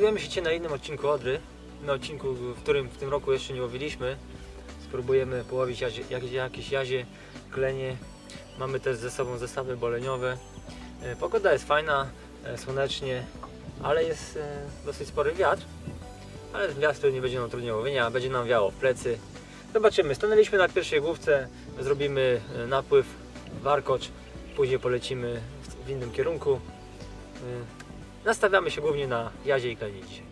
Znajdujemy się dzisiaj na innym odcinku Odry. Na odcinku, w którym w tym roku jeszcze nie łowiliśmy. Spróbujemy połowić jazie, jak- jakieś jazie, klenie. Mamy też ze sobą zestawy boleniowe. E, Pogoda jest fajna, e, słonecznie, ale jest e, dosyć spory wiatr. Ale wiatr, nie będzie nam trudniej łowienia, będzie nam wiało w plecy. Zobaczymy, stanęliśmy na pierwszej główce, zrobimy napływ, warkocz, później polecimy w innym kierunku. Nastawiamy się głównie na jazie i klenie dzisiaj.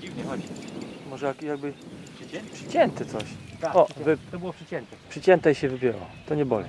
Dziwnie chodzi. Może jak, jakby Przycięty? przycięte coś. Tak, O, wy- to było przycięte. Przycięte i się wybiło. To nie boli.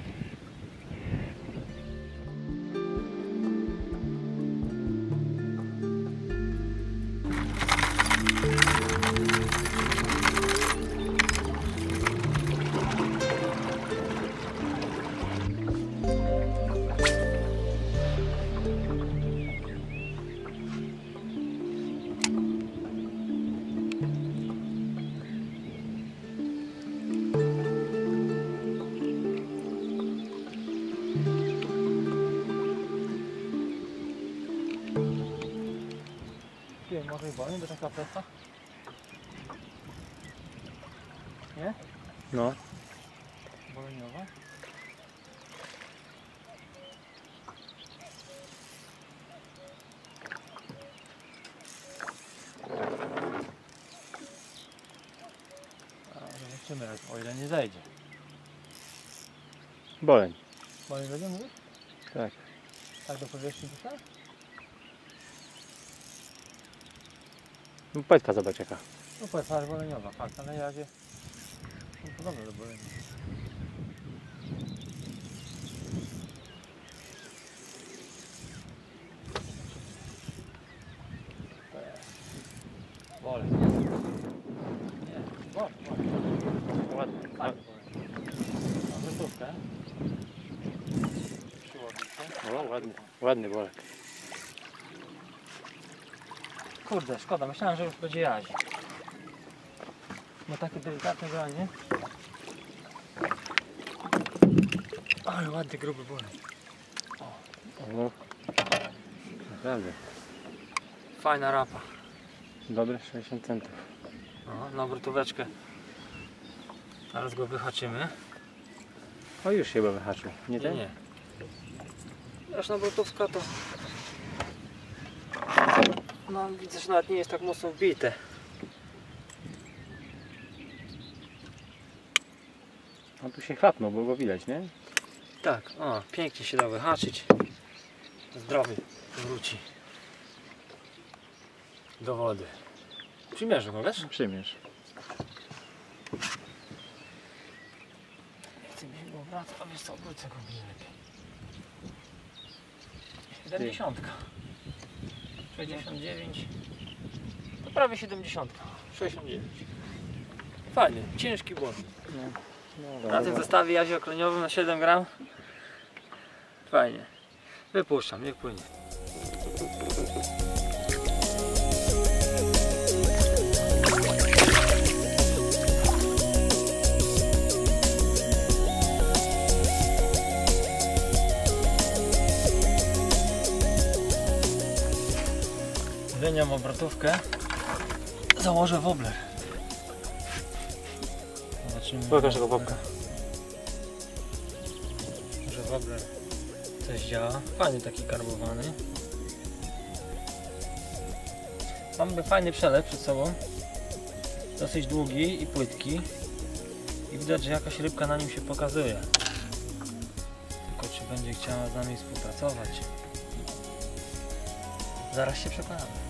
Nie zejdzie. Boleń. Bo nie będzie mówić? Tak. Tak do powierzchni wyszedł? No, Płytka zobacz jaka. No powiedz, ale boleniowa, fakt, ale jazie są podobne do bolenia. Boleń. Nie, boleń, boleń. Ładny. Fajny boleń. Mam gotówkę. Przyłownicę. O, ładny. Ładny bolek. Kurde, szkoda, myślałem, że już będzie jazi. Ma takie delikatne granie. Ale ładny, gruby bolek. O, naprawdę. Fajna rapa. Dobre 60 centów. No, na obrotóweczkę. Teraz go wyhaczymy. O, już się chyba wyhaczył. Nie Nie, ten? nie. Aż na obrotówka to... No widzę, że nawet nie jest tak mocno wbite. On tu się chlapnął, bo go widać, nie? Tak, o, pięknie się da wyhaczyć. Zdrowy wróci do wody. Przymierzę go, wiesz? Przymierz. Nie chcę mi go wracać, a wiesz co, obrócę go lepiej. 70. 69. To prawie 70. 69. Fajny, ciężki błąd. No, Na tym zestawie jazie okleniowym na 7 gram. Fajnie. Wypuszczam, niech płynie. Wyniam obrotówkę. Założę wobler. Zobaczymy. Pokaż tego bobka. Że wobler coś działa. Fajny taki karbowany. Mamy fajny przelew przed sobą. Dosyć długi i płytki. I widać, że jakaś rybka na nim się pokazuje. Tylko czy będzie chciała z nami współpracować? Zaraz się przekonamy.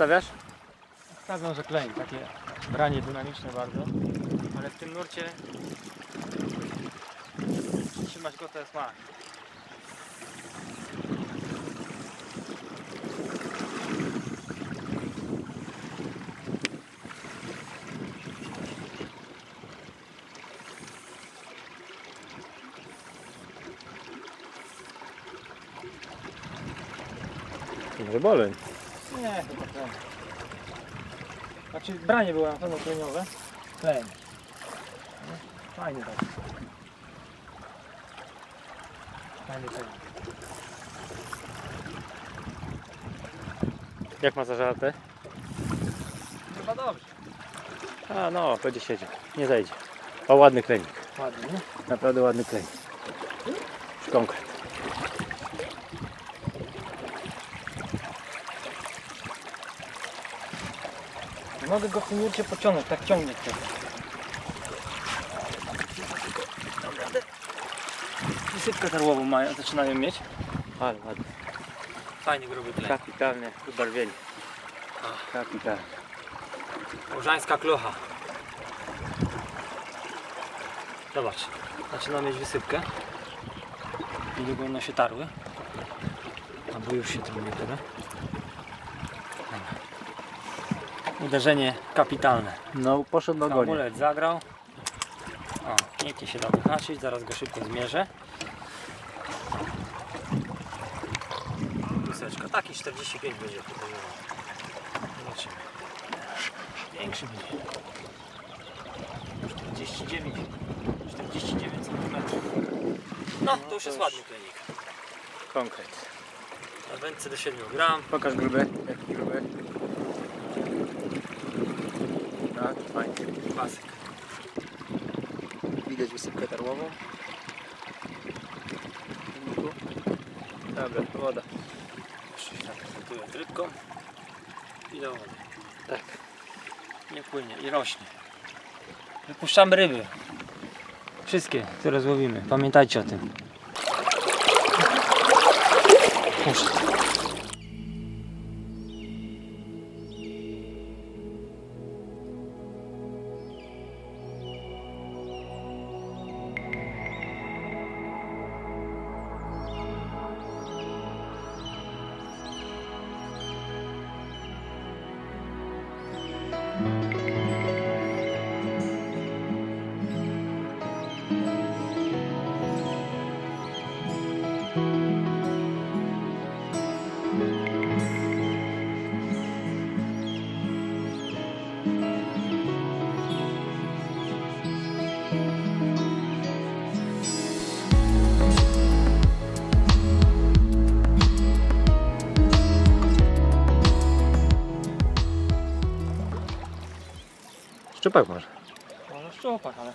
Obstawiasz? Stawiam, że kleń, takie branie dynamiczne bardzo. Ale w tym nurcie trzymać go to jest mak. Może boleń. Nie, chyba kleń. Znaczy branie było na pewno kleniowe. Kleń. No, Fajny tak. Fajny kleń. Jak ma zażartę? Chyba dobrze. A no, będzie siedział. Nie zejdzie. O, ładny klenik. Ładnie, nie? Naprawdę ładny klenik. Konkret. Mogę go w tym nurcie pociągnąć, tak ciągnie to. Wysypkę tarłową mają, zaczynają mieć. Ale ładny. Fajnie gruby klej. Kapitalnie ubarwienie. Kapitalnie. Małżańska klocha. Zobacz, zaczyna mieć wysypkę. Niedługo one się tarły. Albo już się tarły tyle. Dobra. Uderzenie kapitalne. No, poszedł do ogonie. Hamulec zagrał. O, pięknie się da wyhaczyć, zaraz go szybko zmierzę. Łuseczka, taki 45 będzie podejmował. Zobaczymy. Większy będzie. 49, 49 cm. No, to już jest ładny klenik. Konkret. Na wędce do 7 gram. Pokaż gruby. Jaki gruby. Tak, fajnie. Klasyk. Widać wysypkę tarłową. Dobra, woda. Przyświatluję trybką i do wody. Tak. Nie płynie i rośnie. Wypuszczamy ryby. Wszystkie, które złowimy. Pamiętajcie o tym. Puszczę. Szczupak może. Może szczupak, ale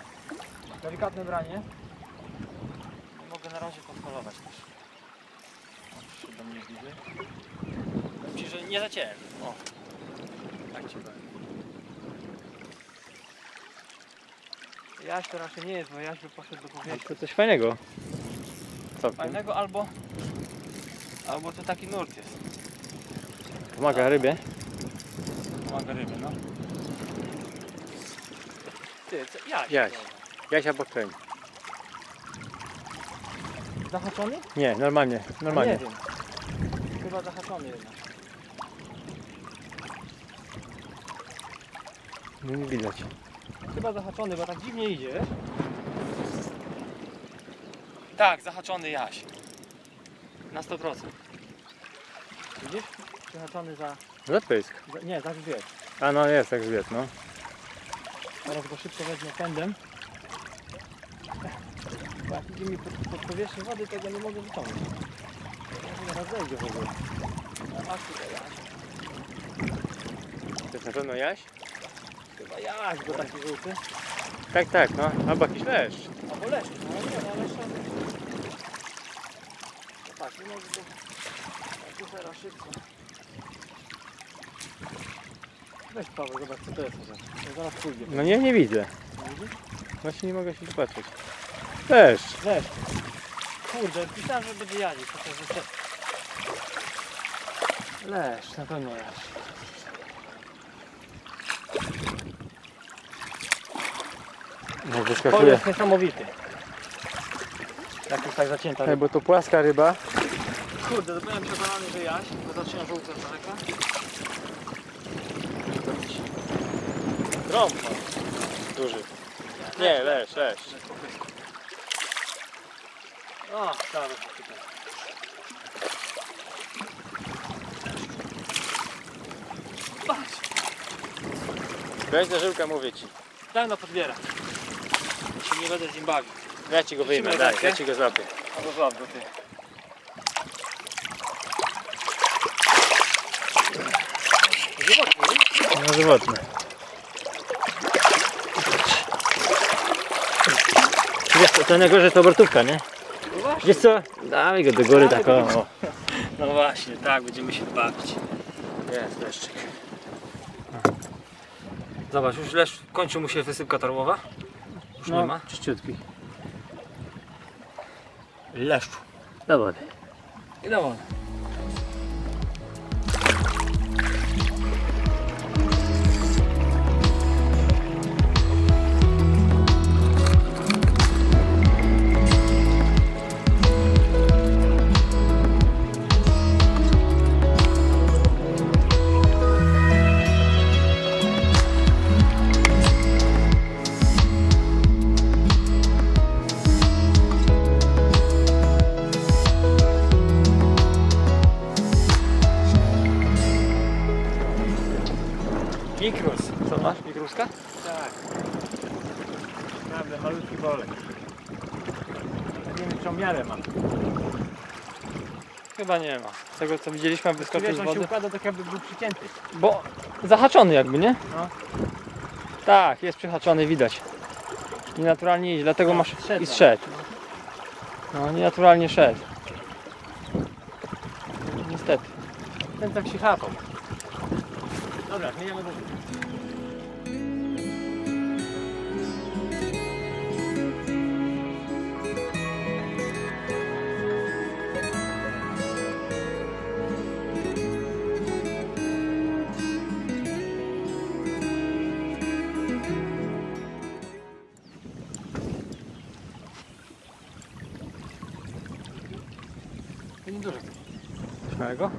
delikatne branie. Nie mogę na razie kontrolować też. O, zbliży. Powiem Ci, że nie zacięłem. O, tak Ci powiem. Jaś to raczej nie jest, bo Jaś by poszedł do powietrza. To coś fajnego. Co? Fajnego albo... Albo to taki nurt jest. Pomaga rybie. Pomaga ryby, no. Ty, co? Jaś. Jaś. Jasia pokręć. Zahaczony? Nie, normalnie, normalnie. Nie wiem. Chyba zahaczony jednak. No nie widać. Chyba zahaczony, bo tak dziwnie idzie, wiesz? Tak, zahaczony jaś. Na 100%. Widzisz? Zahaczony za... Zatpysk. za nie, za grzbiet. A no jest, jak zwiat, no. Teraz go szybko wezmę pędem. Bo jak idzie mi pod, pod powierzchnię wody, to go nie mogę wyciągnąć. Zaraz zejdzie w ogóle. A tutaj jaś. To jest na pewno Jaś? Chyba jaś, bo taki żółty. Tak, tak, no. Albo jakiś leszcz. Albo leszcz, no nie, no leszcz. No nie mogę go... Tak, teraz szybko. Weź Paweł, zobacz co to jest. No zaraz pójdzie. No nie, nie widzę. Widzisz? Właśnie nie mogę się dopatrzeć. Leszcz. Leszcz. Kurde, pisałem, że będzie jadzić, chociaż jeszcze... Leż, na pewno leż. No To wyskakuje. jest niesamowity. Jak już tak zacięta Ej, ryba. bo to płaska ryba. Kurde, byłem przekonany, że jaś, bo zaczynam żółtą rzekę. Trąba. Duży. Nie, leż, leż. O, dobra. Weź za żyłkę, mówię ci. Daj no podbiera. Ja się nie będę z nim bawił. Ja ci go wyjmę, daj, ja ci go złapię. Albo złap go ty. No żywotny. Wiesz co, to najgorzej to obrotówka, nie? No właśnie. Wiesz co? Dawaj go do góry tak o. No właśnie, tak, będziemy się bawić. Jest leszczyk. Zobacz, już lesz, kończy mu się wysypka torłowa. Już nie ma. czyściutki. Leszczu. Wody. I dowolny. Chyba nie ma. Z tego co widzieliśmy, wyskoczył z on się wody. układa tak jakby był przycięty. Bo zahaczony jakby, nie? No. Tak, jest przyhaczony, widać. Nienaturalnie idzie, dlatego No, masz i zszedł. No, nienaturalnie szedł. Niestety. Ten tak się chapał. Dobra, zmieniamy do To nieduży. Śmiałego?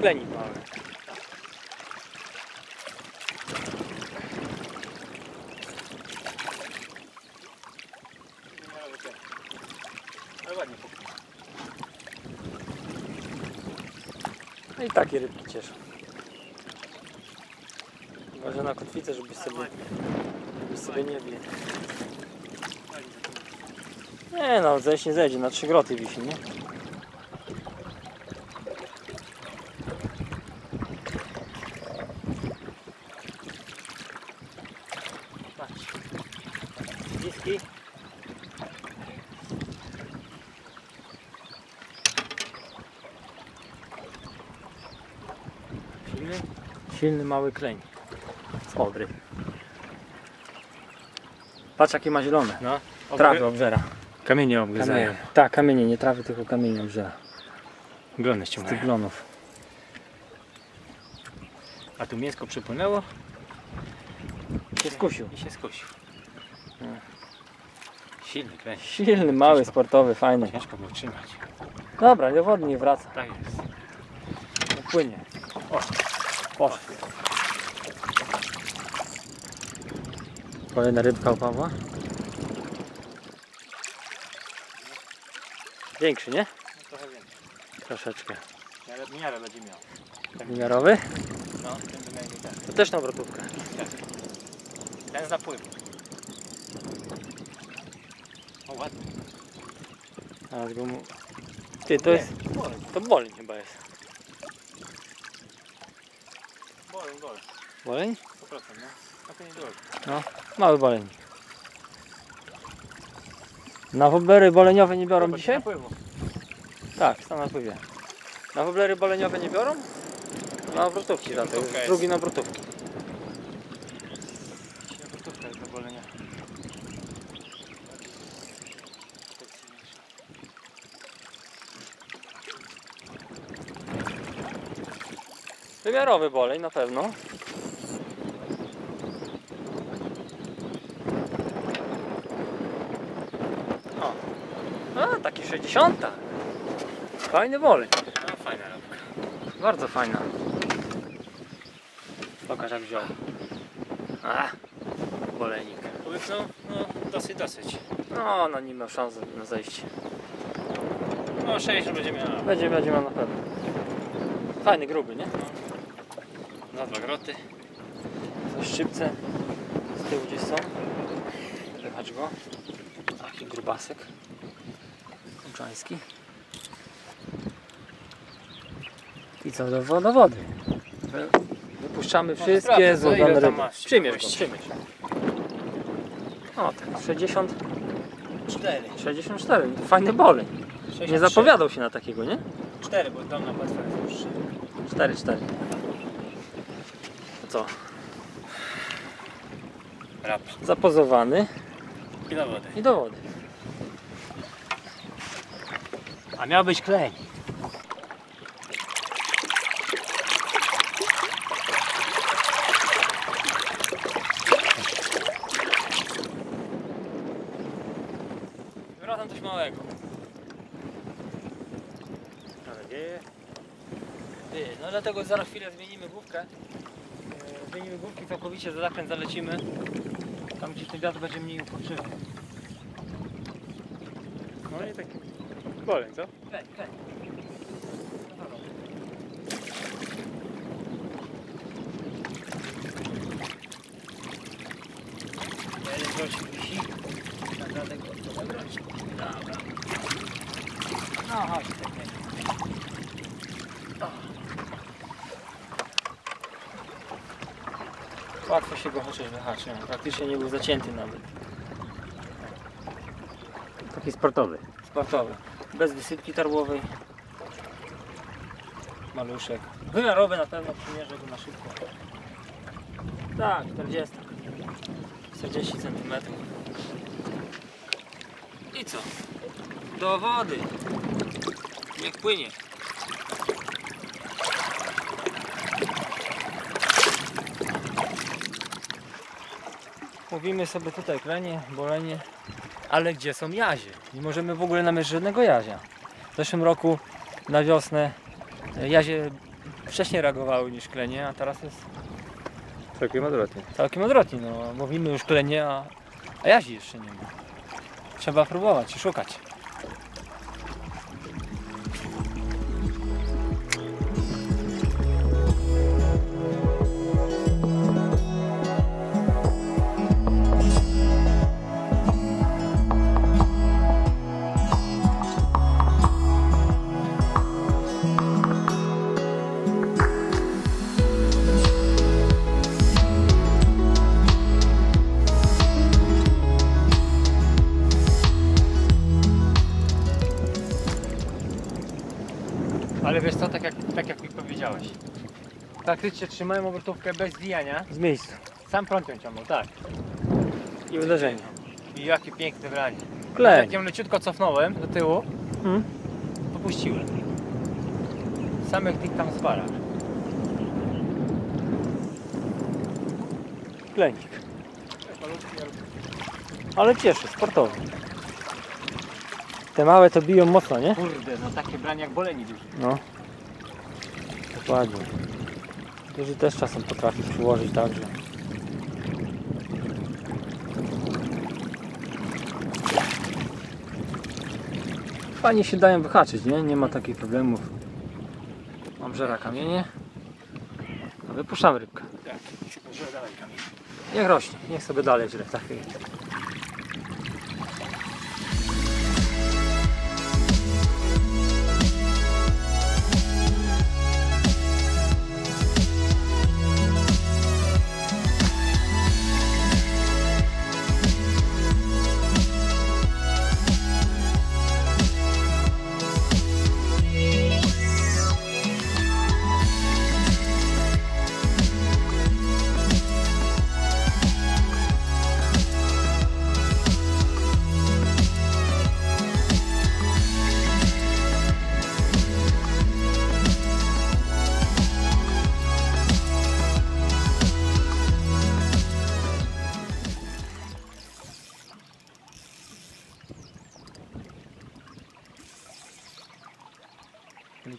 Kleni mały. Ale ładnie. No i takie rybki cieszą. Uważaj na kotwicę, żebyś sobie, żebyś sobie nie bił. Nie no, zejść nie zejdzie, na trzy groty wisi, nie? Patrz. Silny, silny mały kleń. Dobry. Patrz jakie ma zielone. No. Trawy obżera. Kamienie obgryzają. Kamienie. Tak, kamienie, nie trawy, tylko kamienie obżera. Glony Z ściągają. tych glonów. A tu mięsko przypłynęło Się skusił. i się skusił. No. Silny kręć. Silny, mały, sportowy, fajny. Ciężko go trzymać. Dobra, do wody nie wraca. Tak jest. No, Płynie. O, poszło. Kolejna rybka u Pawła. Większy, nie? No, trochę więcej. Troszeczkę. Miarę, miarę będzie miał. Wymiarowy? No, ten by miał tak. To też na obrotówkę. Ten z napływu. O, ładny. Teraz go mu... Ty, to jest... To boleń chyba jest. boleń, boleń. Boleń? 100%, no. A nie dużo. Mały boleń. Na woblery boleniowe nie biorą Zobacz, dzisiaj? napływu. Tak, stan na woblery boleniowe nie biorą? Na obrotówki za to. Obrotówka jest. Drugi na obrotówki. Gotówka jest do bolenia. Wymiarowy boleń na pewno. taki 60. Fajny boleń. No, fajna robka. Bardzo fajna. Pokaż jak wziął. A, bolenik. Połyknął? No, dosyć, dosyć. No, no nie ma szans na zejście. No, 6 będzie miała. Będzie, będzie miał na pewno. Fajny, gruby, nie? Za dwa groty. Są szczypce. Z tyłu gdzieś są. Wychacz go. Taki grubasek. Łuczański. I co, do, do wody. Wy- Wypuszczamy wszystkie sprawdzę, co, złowione ryby. Przyjmiesz go, przyjmiesz. O, tak, 60, 4. 64. Fajny boleń. Nie zapowiadał się na takiego, nie? 4, bo tam na jest już 4, 4. To co? rap. Zapozowany I do wody. i do wody. A miał być klej. Wracam coś małego. Mam nadzieję. Ty, no dlatego zaraz chwilę zmienimy główkę. E, Zmienimy główki całkowicie, za zakręt zalecimy. Tam gdzie ten wiatr będzie mniej uporczywy. No i taki boleń, co? Wrocik. Dobra. No chodź. Łatwo się go chociaż wyhaczy. Praktycznie nie był zacięty nawet. Taki sportowy. Sportowy. Bez wysypki tarłowej. Maluszek. Wymiarowy na pewno przymierzę go na szybko. Tak, 40. 40 cm. I co? Do wody. Niech płynie. Mówimy sobie tutaj klenie, bolenie, ale gdzie są jazie? Nie możemy w ogóle namierzyć żadnego jazia. W zeszłym roku na wiosnę e, jazie wcześniej reagowały niż klenie, a teraz jest Całkiem odwrotnie. całkiem odwrotnie. No, mówimy już klenie, a, a jazi jeszcze nie ma. Trzeba próbować i szukać. Ale wiesz co, tak jak, tak jak mi powiedziałeś. Praktycznie trzymałem obrotówkę bez zwijania. Z miejsca. Sam prąd ją ciągnął, tak. I uderzenie. I jakie piękne branie. Kleń. Jak ją leciutko cofnąłem do tyłu, Hmm? popuściłem. Samych tych tam sparach. Klenik. Ale cieszy, sportowy. Te małe to biją mocno, nie? Kurde, no takie branie jak boleni duży. No. Dokładnie. Duży też czasem potrafi przyłożyć także. Fajnie się dają wyhaczyć, nie? Nie ma takich problemów. Mam żera kamienie. No, wypuszczam rybkę. Tak, że dalej kamień. Niech rośnie, niech sobie dalej źle. Tak.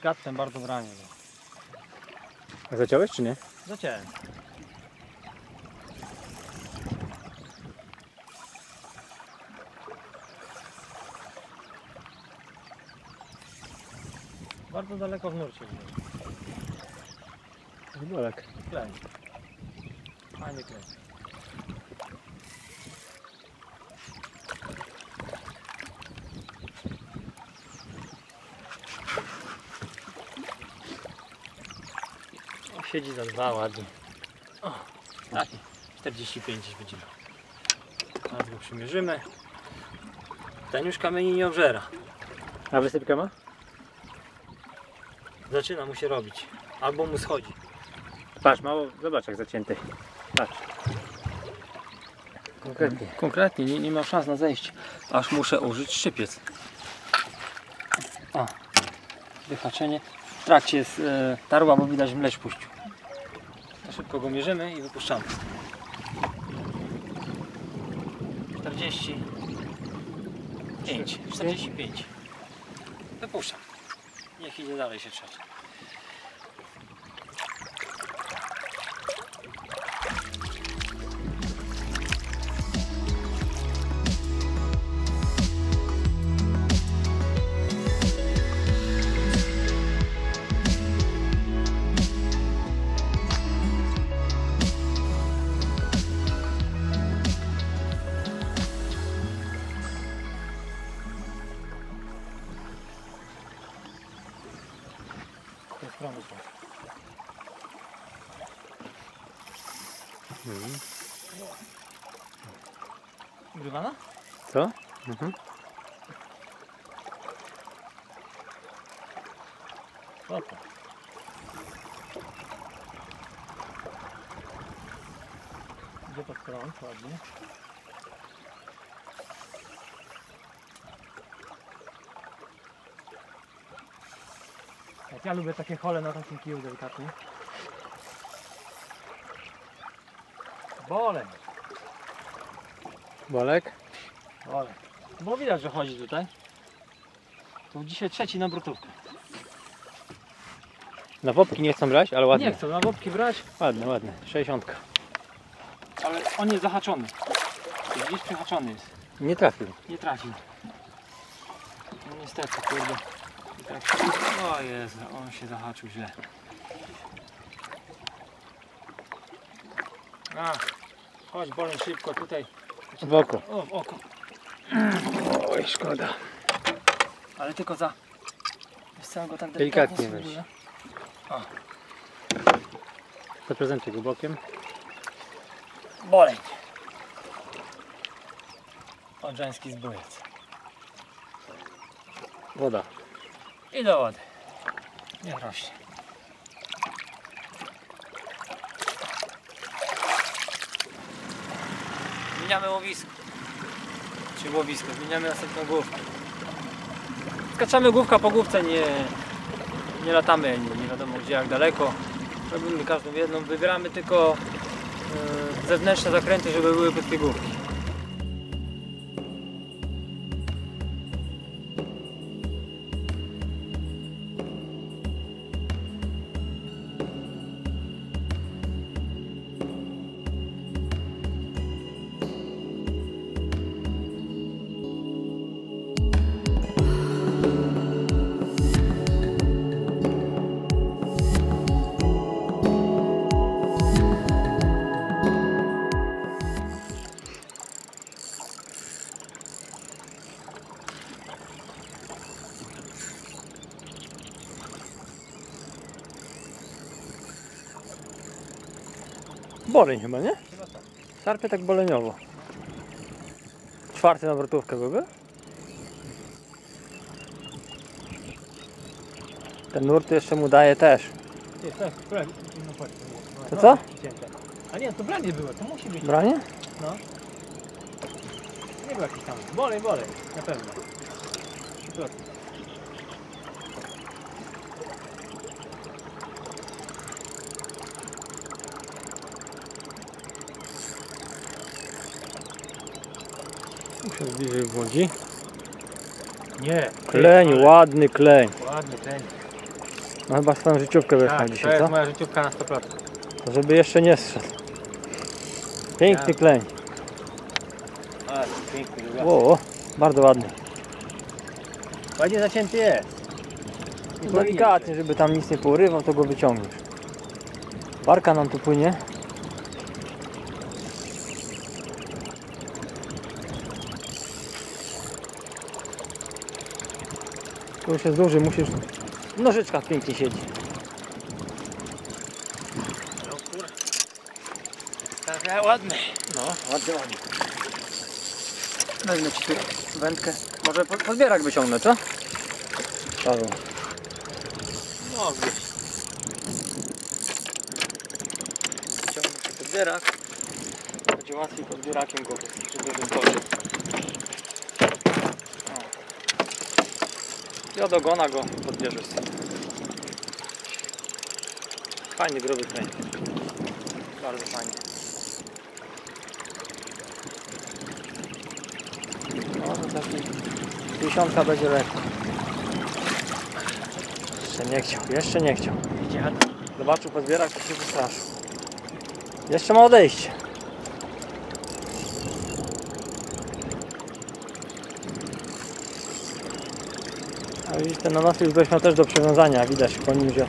Delikatne bardzo branie. Zaciąłeś czy nie? Zaciąłem. Bardzo daleko w nurcie. Bolek. Klej. Fajny klej. Siedzi za dwa ładnie. O, taki. 45 gdzieś będzie miał. Teraz go przymierzymy. Ten już kamieni nie obżera. A wysypkę ma? Zaczyna mu się robić. Albo mu schodzi. Patrz, mało, zobacz jak zacięty. Patrz. Konkretnie. Konkretnie, nie, nie ma szans na zejście. Aż muszę użyć szczypiec. O, wyhaczenie. W trakcie jest e, tarła, bo widać mlecz puścił. To szybko go mierzymy i wypuszczamy. 45. 45. Wypuszczam. Niech idzie dalej się trzeć. To prądu. Grywana? Co? Mhm. Opa. Gdzie to prąd? Ładnie. Ja lubię takie hole na takim kiju delikatnie. Bolem. Bolek? Bolem. Bo widać, że chodzi tutaj. To dzisiaj trzeci na brutówkę. Na wopki nie chcą brać, ale ładnie. Nie chcę na wopki brać, Ładne, ładne. 60. ale on jest zahaczony. Gdzieś przyhaczony jest. Nie trafił. Nie trafił. No niestety, kurde. O Jezu, on się zahaczył źle. A, chodź boleń szybko tutaj. W oko. O, w oko. Oj, szkoda. Ale tylko za... Wiesz co, go tak Delikatnie weź. Zaprezentuj go bokiem. Boleń. Odrzański zbójec. Woda. I do wody. Niech rośnie. Zmieniamy łowisko. Czy łowisko, zmieniamy następną główkę. Skaczamy główka po główce, nie, nie latamy nie, nie wiadomo gdzie, jak daleko. Robimy każdą jedną, wybieramy tylko e, zewnętrzne zakręty, żeby były płytkie główki. Boleń chyba, nie? Szarpie tak boleniowo. Czwarty na wrotówkę byłby? Ten nurt jeszcze mu daje też. Tak, prawie. No, chodź, To co? A nie, to branie było, to musi być. Branie? No. Nie był jakiś tam. Bolej, bolej, na pewno. 100%. Muszę bliżej włodzi. Nie. Kleń, ładny kleń. Ładny ten. No chyba swoją życiówkę wyjechał Tak, to dzisiaj, jest co? moja życiówka na 100%. To żeby jeszcze nie strzedł. Piękny Tak. kleń. Ale piękny druga. O, bardzo ładny. Ładnie zacięty jest. Nie Delikatnie, żeby tam nic nie pourywał, to go wyciągniesz. Barka nam tu płynie. Już jest duży, musisz... Nożyczka pięknie siedzi. No kurwa. Tak, ładny. No, ładnie, ładnie. Wezmę ci tu wędkę. Może po- podbierak wyciągnę, co? Paweł. No gdzieś. Ciągnę się podbierak. Będzie łatwiej podbierakiem go, żeby. I od ogona go podbierzesz sobie. Fajny, gruby klej. Bardzo fajnie. No to taki tysiąca będzie lekko. Jeszcze nie chciał, jeszcze nie chciał. Zobaczył podbierak, to się wystraszył. Jeszcze ma odejście. A widzisz, ten na nas już gość ma też do przywiązania, widać po nim, że...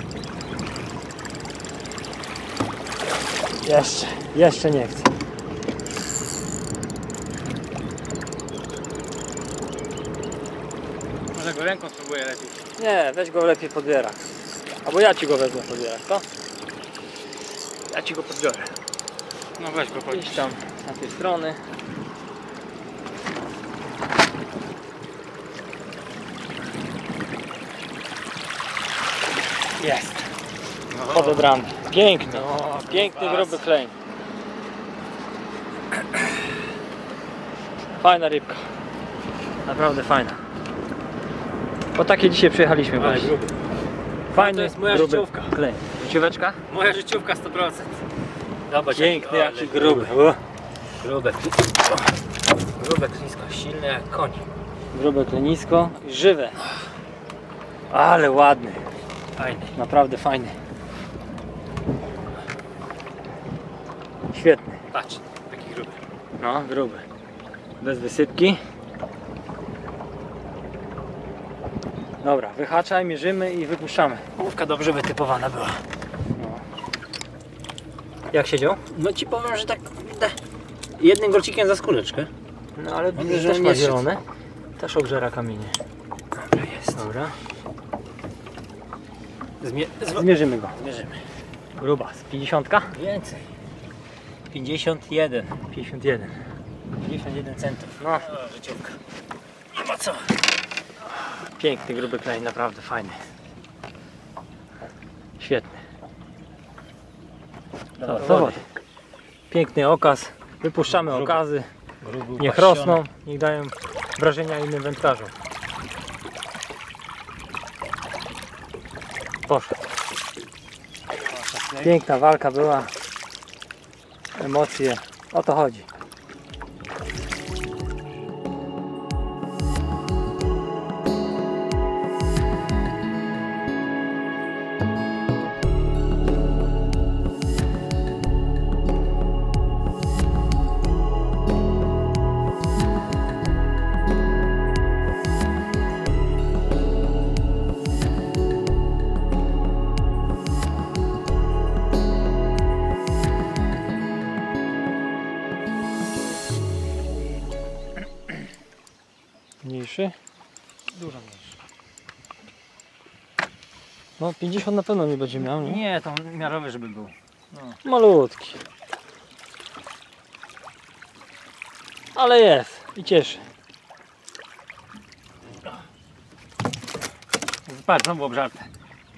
Jeszcze, jeszcze nie chce. Może go ręką spróbuję lepiej. Nie, weź go lepiej podbierak. Albo ja ci go wezmę podbierak, co? Ja ci go podbiorę. No weź go chodź. Idź tam na tej strony. Jest. No, Odebrany. Piękny. Piękny, gruby kleń. Fajna rybka. Naprawdę fajna. Po takie dzisiaj przyjechaliśmy Ale właśnie. gruby. Fajny, to jest moja gruby życiówka. kleń. Życióweczka? Moja życiówka 100%. Zobacz, Piękny, jaki jaki ale gruby. Grube. Grube klisko, silne jak koń. Grube klenisko. Żywe. Ale ładny. Fajny. Naprawdę fajny. Świetny. Patrz, taki gruby. No, gruby. Bez wysypki. Dobra, wyhaczaj, mierzymy i wypuszczamy. Główka dobrze wytypowana była. No. Jak siedział? No ci powiem, że tak te, jednym gorcikiem za skóreczkę. No ale Widzę, że nie zielone. Też ogrzera kamienie. Dobra, jest. Dobra. Zmie Zmierzymy go. zmierzymy. Gruba. Z 50? Więcej. 51. 51. 51 centów. No, życiówka. Nie ma co. piękny, gruby klej, naprawdę fajny. Świetny. Dobra, wody. Piękny okaz. Wypuszczamy Gruby. okazy. Gruby, Niech upasiony. rosną, niech dają wrażenia innym wędkarzom. Piękna walka była. Emocje. O to chodzi. No 50 na pewno nie będzie miał, nie? Nie, to miarowy, żeby był. Malutki. Ale jest i cieszy. Patrz, znowu obżarte.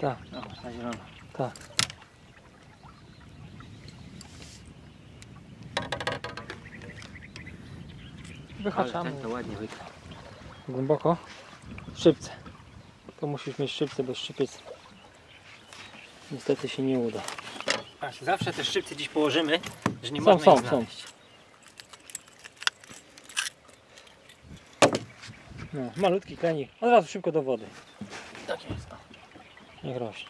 Tak. No, na zielono. Tak. Ale Wyhaczamy ten to ładnie wygrał. głęboko. Szybce. To musisz mieć szybce, bo szczypiec niestety się nie uda. Patrz, zawsze te szczypce gdzieś położymy, że nie są, można są, znaleźć. Są. No, malutki klenik, od razu szybko do wody. Tak jest. No. Niech rośnie.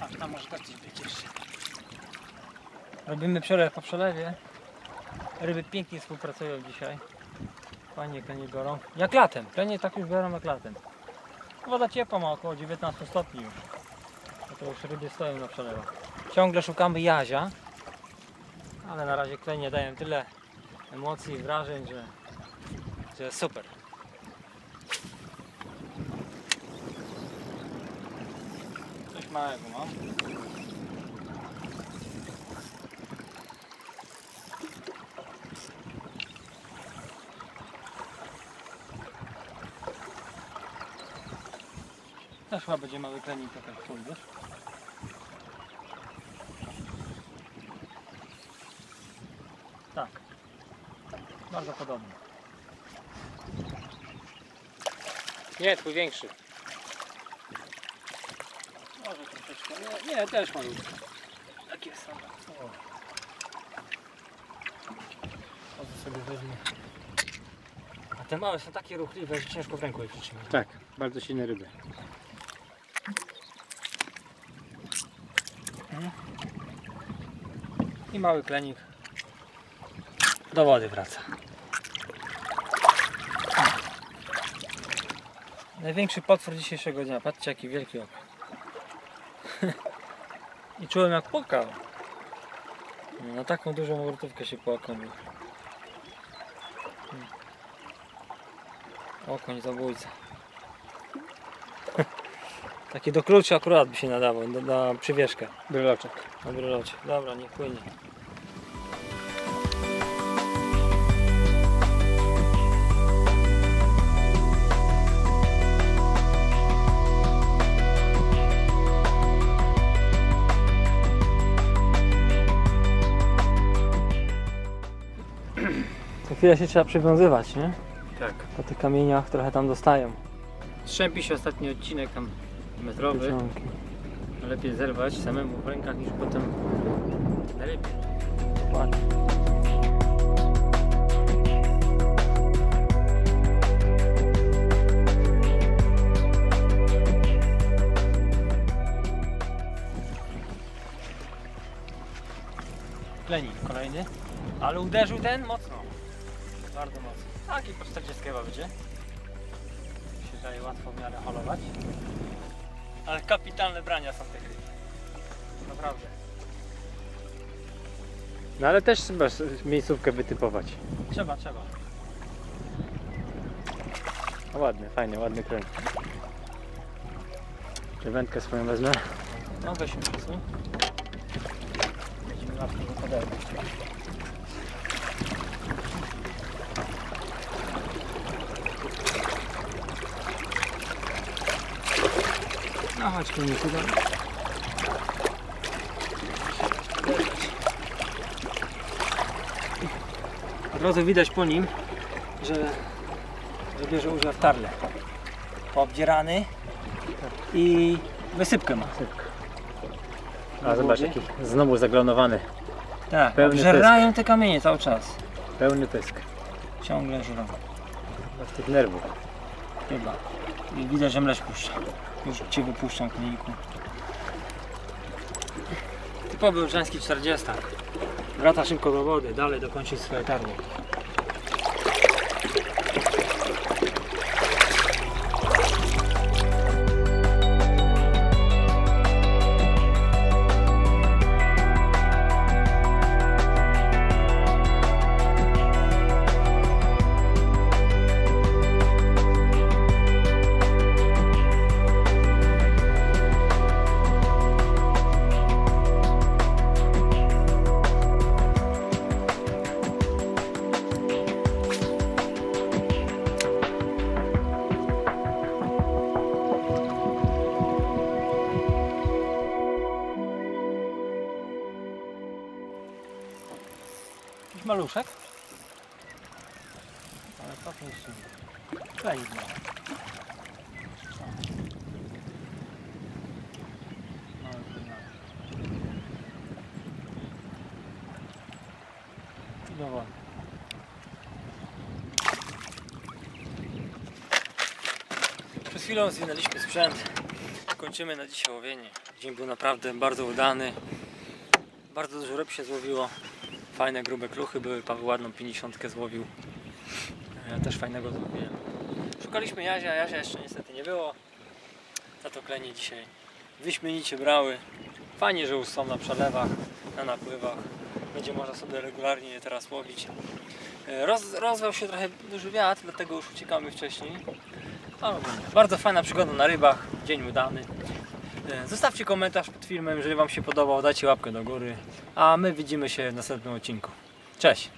A tam może tak też coś być jeszcze. Robimy przelew po przelewie. Ryby pięknie współpracują dzisiaj. Fajnie klenie gorą. Jak latem. Klenie tak już biorą jak latem. Woda ciepła ma około 19 stopni już. No to już ryby stoją na przelewach. Ciągle szukamy jazia. Ale na razie klenie dają tyle emocji i wrażeń, że, że super. Coś małego mam. Chyba będzie mały klenik taka full, wiesz? Tak. Bardzo podobny. Nie, twój większy. Może troszeczkę. Nie, nie też malutko. Takie same. O. Może sobie wezmę. A te małe są takie ruchliwe, że ciężko w ręku je przytrzymać. Tak, bardzo silne ryby. I mały klenik do wody wraca. Największy potwór dzisiejszego dnia. Patrzcie jaki wielki oko. I czułem jak płakał. No, Na taką dużą mordówkę się płakał. Hmm. Okoń zabójca. Taki do klucza akurat by się nadawał, na, na przywieszkę. Bryloczek. Dobry locie. Dobra, niech płynie. Co chwilę się trzeba przywiązywać, nie? Tak. Po tych kamieniach trochę tam dostają. Strzępi się ostatni odcinek tam metrowy. Lepiej zerwać samemu w rękach niż potem na rybie. Dokładnie. Klenik kolejny. Ale uderzył ten mocno. Bardzo mocno. Taki po 40 chyba będzie. Się daje łatwo w miarę holować. Ale kapitalne brania są te gry. Naprawdę. No ale też trzeba miejscówkę wytypować. Trzeba, trzeba. No ładny, fajny, ładny kręg. Czy wędkę swoją wezmę? No weź mi przesuń. Będziemy łatwo zapadały. Chodź koniku dalej. Od razu widać po nim, że, że bierze udział w tarle. Poobdzierany i wysypkę ma. A zobacz jaki znowu zaglonowany. Tak, Pełny żerają te kamienie cały czas. Pełny pysk. Ciągle żerą. Z tych nerwów. Chyba. I widać, że mlecz puszcza. Już cię wypuszczam kliniku. Typowy uczański 40. Wraca szybko do wody, dalej dokończyć swoje tarnie. Jakiś maluszek? Ale to jeszcze nie. Klenik ma. Mały kleiniak. I do wody. Przed chwilą zwinęliśmy sprzęt. Kończymy na dzisiaj łowienie. Dzień był naprawdę bardzo udany. Bardzo dużo ryb się złowiło. Fajne, grube kluchy były. Paweł ładną 50 złowił. Ja też fajnego złowiłem. Szukaliśmy Jazia, Jazia jeszcze niestety nie było. Za to klenie dzisiaj wyśmienicie brały. Fajnie, że już są na przelewach, na napływach. Będzie można sobie regularnie je teraz łowić. E, Roz, rozwiał się trochę duży wiatr, dlatego już uciekamy wcześniej. Ale bardzo fajna przygoda na rybach, dzień udany. E, Zostawcie komentarz pod filmem, jeżeli Wam się podobał, dajcie łapkę do góry. A my widzimy się w następnym odcinku. Cześć!